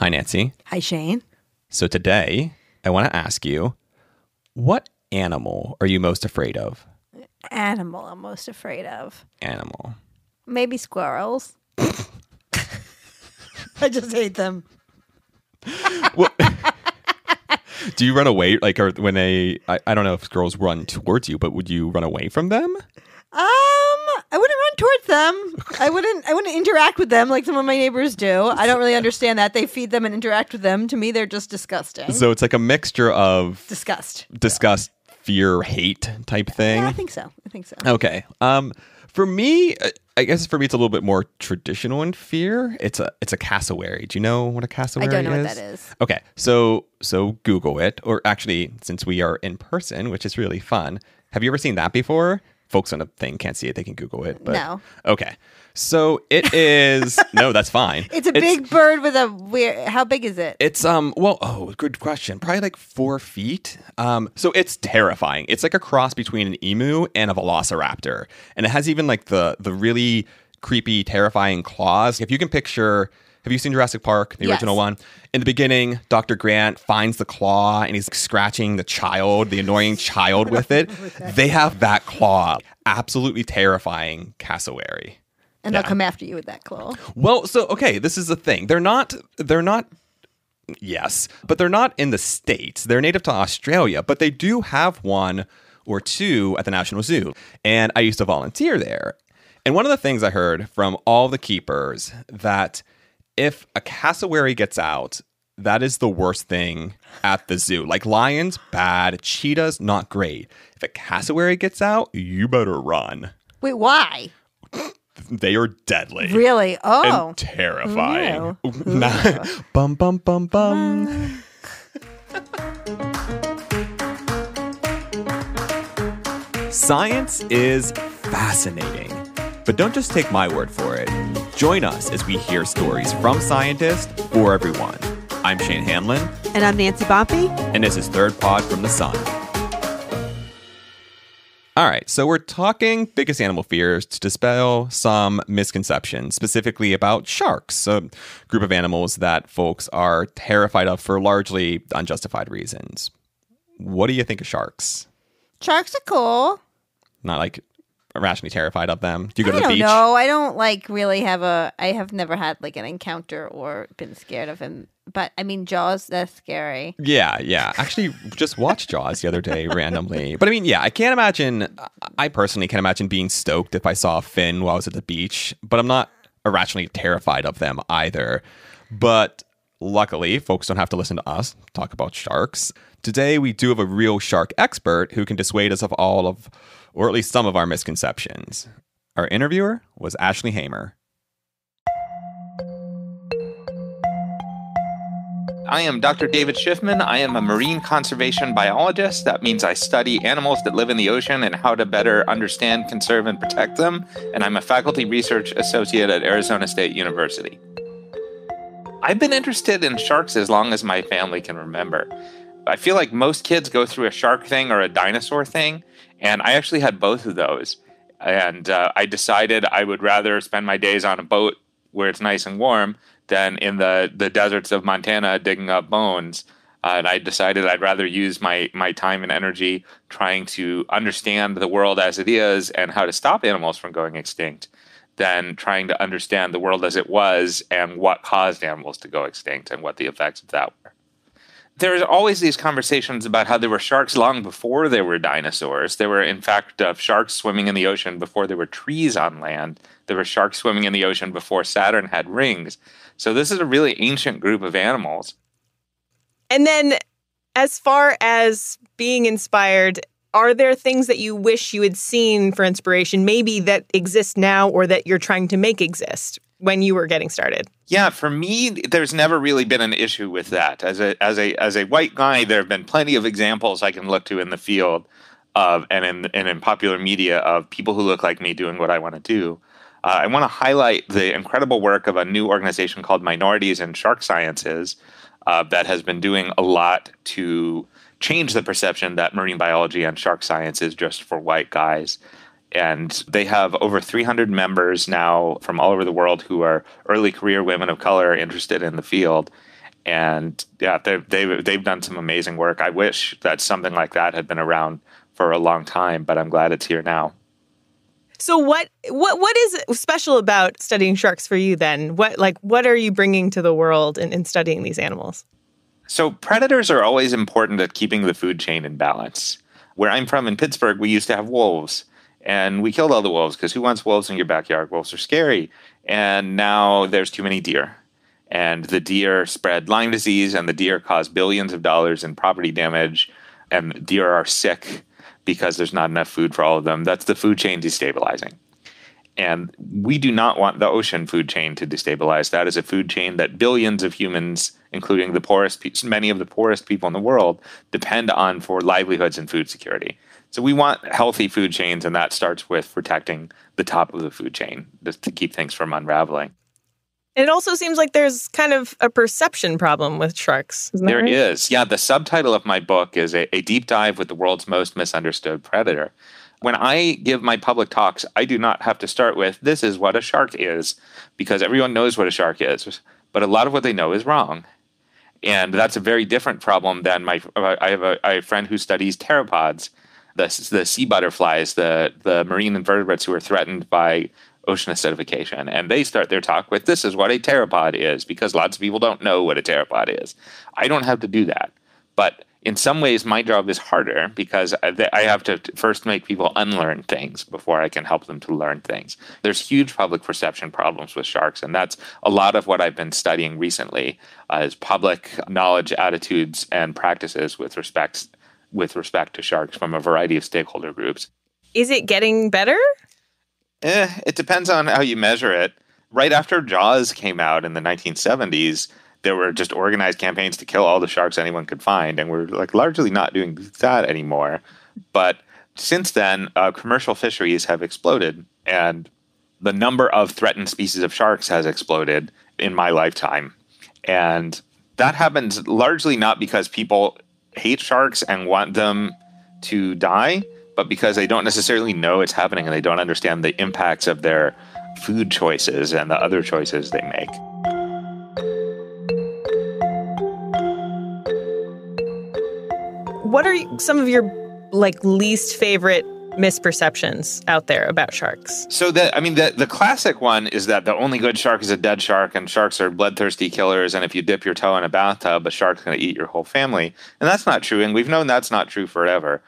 Hi, Nancy. Hi, Shane. So today, I want to ask you what animal are you most afraid of? Animal I'm most afraid of. Animal. Maybe squirrels. I just hate them. Do you run away? Like, or when they, I, I don't know if girls run towards you, but would you run away from them? Um, I wouldn't run towards them. I wouldn't. I wouldn't interact with them like some of my neighbors do. I don't really understand that. They feed them and interact with them. To me, they're just disgusting. So it's like a mixture of Disgust. disgust, fear, hate type thing. Yeah, I think so. I think so. Okay. Um, for me, uh, I guess for me it's a little bit more traditional in fear. It's a it's a cassowary. Do you know what a cassowary I don't know is? what that is. Okay, so so Google it, or actually, since we are in person, which is really fun. Have you ever seen that before? Folks on the thing can't see it; they can Google it. But, No. Okay, so it is. no, that's fine. It's a big bird with a weird. How big is it? It's um well oh good question probably like four feet um so it's terrifying it's like a cross between an emu and a velociraptor and it has even like the the really creepy terrifying claws if you can picture have you seen Jurassic Park the Yes. original one in the beginning Dr Grant finds the claw and he's scratching the child the annoying child with it they have that claw absolutely terrifying cassowary and yeah. they'll come after you with that claw. well, so okay, this is the thing. They're not they're not yes, but they're not in the states. They're native to Australia, but they do have one or two at the National Zoo. And I used to volunteer there. And one of the things I heard from all the keepers that if a cassowary gets out, that is the worst thing at the zoo. Like lions, bad. Cheetahs, not great. If a cassowary gets out, you better run. Wait, why? They are deadly Really? Oh, and terrifying. Nah. bum bum bum bum. Science is fascinating. But don't just take my word for it. Join us as we hear stories from scientists for everyone. I'm Shane Hanlon, And I'm Nancy Bompey. and this is Third Pod from the Sun. All right, so we're talking biggest animal fears to dispel some misconceptions, specifically about sharks, a group of animals that folks are terrified of for largely unjustified reasons. What do you think of sharks? sharks are cool. Not like irrationally terrified of them. Do you go I to the beach? No, I don't like really have a. I have never had like an encounter or been scared of him. But I mean, Jaws. That's scary. Yeah, yeah. Actually, just watched Jaws the other day randomly. But I mean, yeah, I can't imagine. I personally can't imagine being stoked if I saw a fin while I was at the beach. But I'm not irrationally terrified of them either. But luckily, folks don't have to listen to us talk about sharks. Today, we do have a real shark expert who can dissuade us of all of, or at least some of our misconceptions. Our interviewer was Ashley Hamer. I am Dr. David Shiffman. I am a marine conservation biologist. That means I study animals that live in the ocean and how to better understand, conserve, and protect them. And I'm a faculty research associate at Arizona State University. I've been interested in sharks as long as my family can remember. I feel like most kids go through a shark thing or a dinosaur thing, and I actually had both of those. And uh, I decided I would rather spend my days on a boat where it's nice and warm than in the, the deserts of Montana digging up bones. Uh, and I decided I'd rather use my, my time and energy trying to understand the world as it is and how to stop animals from going extinct than trying to understand the world as it was and what caused animals to go extinct and what the effects of that were. There's always these conversations about how there were sharks long before there were dinosaurs. There were, in fact, uh, sharks swimming in the ocean before there were trees on land. There were sharks swimming in the ocean before Saturn had rings. So this is a really ancient group of animals. And then, as far as being inspired, are there things that you wish you had seen for inspiration, maybe that exist now or that you're trying to make exist when you were getting started? Yeah, for me, there's never really been an issue with that. As a as a as a white guy, there have been plenty of examples I can look to in the field of and in and in popular media of people who look like me doing what I want to do. Uh, I want to highlight the incredible work of a new organization called Minorities in Shark Sciences uh, that has been doing a lot to change the perception that marine biology and shark science is just for white guys. And they have over 300 members now from all over the world who are early career women of color interested in the field. And yeah, they've, they've, they've done some amazing work. I wish that something like that had been around for a long time, but I'm glad it's here now. So what what what is special about studying sharks for you then? What like what are you bringing to the world in, in studying these animals? So predators are always important at keeping the food chain in balance. Where I'm from in Pittsburgh, we used to have wolves, and we killed all the wolves because who wants wolves in your backyard? Wolves are scary. And now there's too many deer. And the deer spread Lyme disease, and the deer cause billions of dollars in property damage, and deer are sick because there's not enough food for all of them. That's the food chain destabilizing. And we do not want the ocean food chain to destabilize. That is a food chain that billions of humans, including the poorest, many of the poorest people in the world, depend on for livelihoods and food security. So we want healthy food chains, and that starts with protecting the top of the food chain just to keep things from unraveling. It also seems like there's kind of a perception problem with sharks. Isn't that There right? is. Yeah, the subtitle of my book is a, a deep dive with the world's most misunderstood predator. When I give my public talks, I do not have to start with this is what a shark is, because everyone knows what a shark is, but a lot of what they know is wrong. And that's a very different problem than my. Uh, I have a, I have a friend who studies pteropods, the, the sea butterflies, the, the marine invertebrates who are threatened by ocean acidification. And they start their talk with this is what a pteropod is, because lots of people don't know what a pteropod is. I don't have to do that. But in some ways, my job is harder because I have to first make people unlearn things before I can help them to learn things. There's huge public perception problems with sharks, and that's a lot of what I've been studying recently uh, is public knowledge, attitudes, and practices with respect with respect to sharks from a variety of stakeholder groups. Is it getting better? Eh, it depends on how you measure it. Right after Jaws came out in the 1970s, there were just organized campaigns to kill all the sharks anyone could find, and we're like largely not doing that anymore. But since then, uh, commercial fisheries have exploded, and the number of threatened species of sharks has exploded in my lifetime. And that happens largely not because people hate sharks and want them to die, but because they don't necessarily know it's happening and they don't understand the impacts of their food choices and the other choices they make. What are some of your like least favorite misperceptions out there about sharks? So that I mean the the classic one is that the only good shark is a dead shark and sharks are bloodthirsty killers and if you dip your toe in a bathtub a shark's going to eat your whole family. And that's not true and we've known that's not true forever.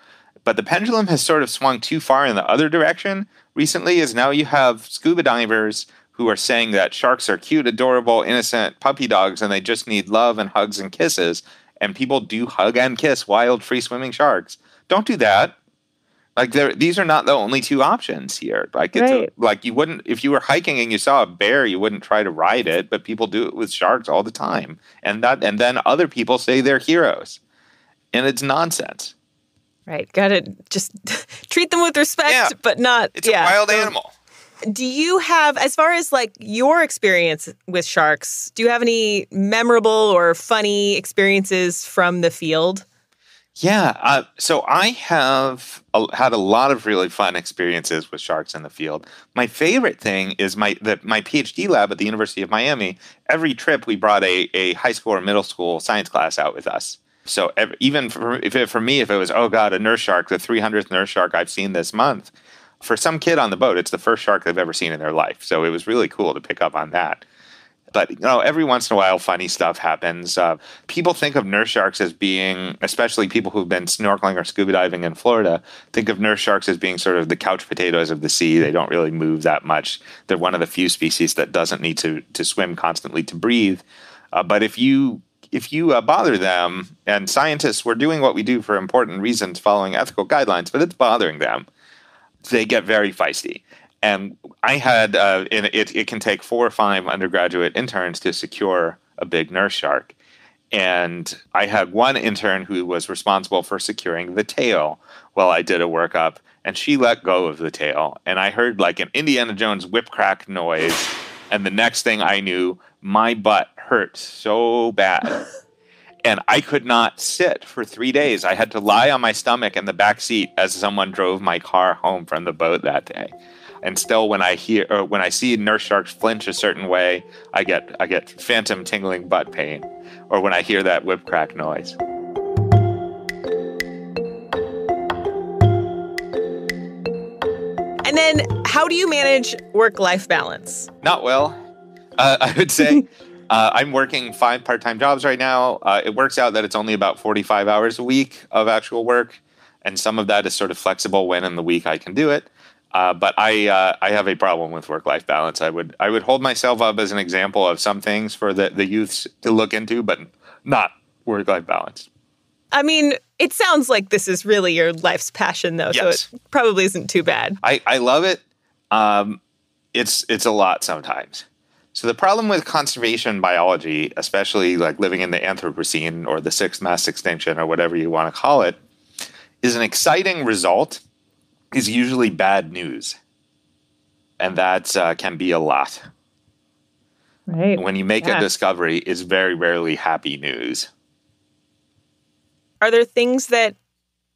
But the pendulum has sort of swung too far in the other direction recently is now you have scuba divers who are saying that sharks are cute, adorable, innocent puppy dogs and they just need love and hugs and kisses and people do hug and kiss wild free swimming sharks. Don't do that. Like there, these are not the only two options here. Like it's Right. a, like you wouldn't if you were hiking and you saw a bear, you wouldn't try to ride it, but people do it with sharks all the time, and that and then other people say they're heroes, and it's nonsense. Right. Got to just treat them with respect, Yeah. but not. It's yeah. a wild animal. Do you have, as far as like your experience with sharks, do you have any memorable or funny experiences from the field? Yeah. Uh, so I have had a lot of really fun experiences with sharks in the field. My favorite thing is my the, my PhD lab at the University of Miami. Every trip we brought a, a high school or middle school science class out with us. So ev- even for, if it, for me, if it was oh god, a nurse shark, the 300th nurse shark I've seen this month, for some kid on the boat, it's the first shark they've ever seen in their life. So it was really cool to pick up on that. But you know, every once in a while, funny stuff happens. Uh, people think of nurse sharks as being, especially people who've been snorkeling or scuba diving in Florida, think of nurse sharks as being sort of the couch potatoes of the sea. They don't really move that much. They're one of the few species that doesn't need to to swim constantly to breathe. Uh, but if you if you uh, bother them, and scientists, we're doing what we do for important reasons, following ethical guidelines, but it's bothering them they get very feisty. And I had, uh, it, it can take four or five undergraduate interns to secure a big nurse shark. And I had one intern who was responsible for securing the tail while I did a workup, and she let go of the tail. And I heard like an Indiana Jones whip crack noise. And the next thing I knew, my butt hurt so bad and I could not sit for three days. I had to lie on my stomach in the back seat as someone drove my car home from the boat that day. And still, when I hear or when I see nurse sharks flinch a certain way, I get I get phantom tingling butt pain, or when I hear that whip crack noise. And then, how do you manage work life balance? Not well, uh, I would say. uh, I'm working five part time jobs right now. Uh, it works out that it's only about 45 hours a week of actual work, and some of that is sort of flexible when in the week I can do it. Uh, but I uh, I have a problem with work life balance. I would I would hold myself up as an example of some things for the, the youths to look into, but not work life balance. I mean, it sounds like this is really your life's passion, though, Yes. so it probably isn't too bad. I, I love it. Um, it's it's a lot sometimes. So the problem with conservation biology, especially like living in the Anthropocene or the sixth mass extinction or whatever you want to call it, is an exciting result is usually bad news, and that uh, can be a lot. Right. When you make Yeah. a discovery, it's very rarely happy news. Are there things that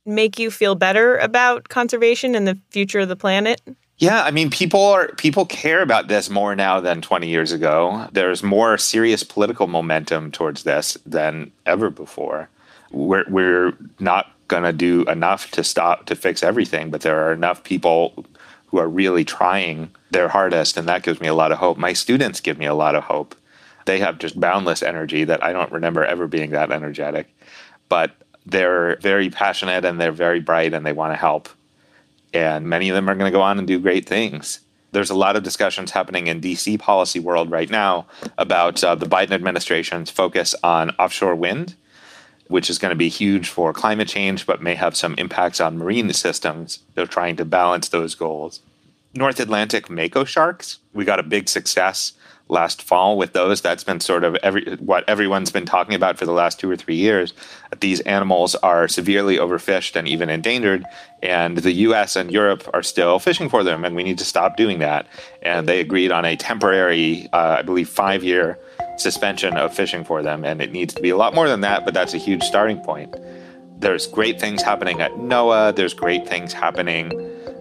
make you feel better about conservation and the future of the planet? Yeah, I mean, people are people care about this more now than 20 years ago. There's more serious political momentum towards this than ever before. We're we're not gonna do enough to stop to fix everything, but there are enough people who are really trying their hardest, and that gives me a lot of hope. My students give me a lot of hope. They have just boundless energy that I don't remember ever being that energetic, but they're very passionate and they're very bright and they want to help and many of them are going to go on and do great things. There's a lot of discussions happening in DC policy world right now about uh, the Biden administration's focus on offshore wind, which is going to be huge for climate change, but may have some impacts on marine systems. They're trying to balance those goals. North Atlantic mako sharks, we got a big success last fall with those. That's been sort of every what everyone's been talking about for the last two or three years. These animals are severely overfished and even endangered, and the U.S. and Europe are still fishing for them, and we need to stop doing that. And they agreed on a temporary, uh, I believe, five-year suspension of fishing for them, and it needs to be a lot more than that. But that's a huge starting point. There's great things happening at NOAA. There's great things happening.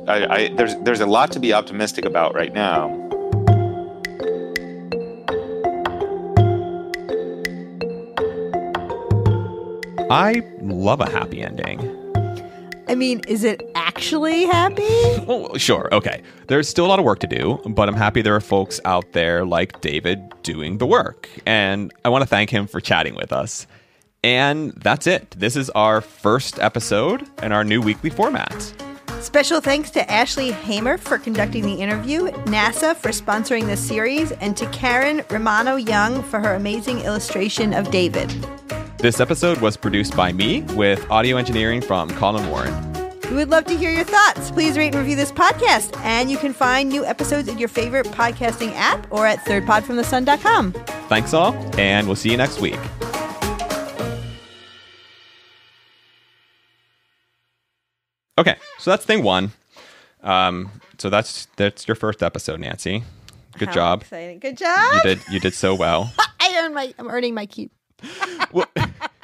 I, I, there's there's a lot to be optimistic about right now. I love a happy ending. I mean, is it actually happy? Well, oh, sure, okay. There's still a lot of work to do, but I'm happy there are folks out there like David doing the work. And I want to thank him for chatting with us. And that's it. This is our first episode in our new weekly format. Special thanks to Ashley Hamer for conducting the interview, NASA for sponsoring this series, and to Karen Romano Young for her amazing illustration of David. This episode was produced by me with audio engineering from Collin Warren. We would love to hear your thoughts. Please rate and review this podcast. And you can find new episodes in your favorite podcasting app or at thirdpodfromthesun.com. Thanks all, and we'll see you next week. Okay, so that's thing one. Um, so that's that's your first episode, Nancy. Good How job. Exciting. Good job. You did you did so well. I earned my I'm earning my keep. Well,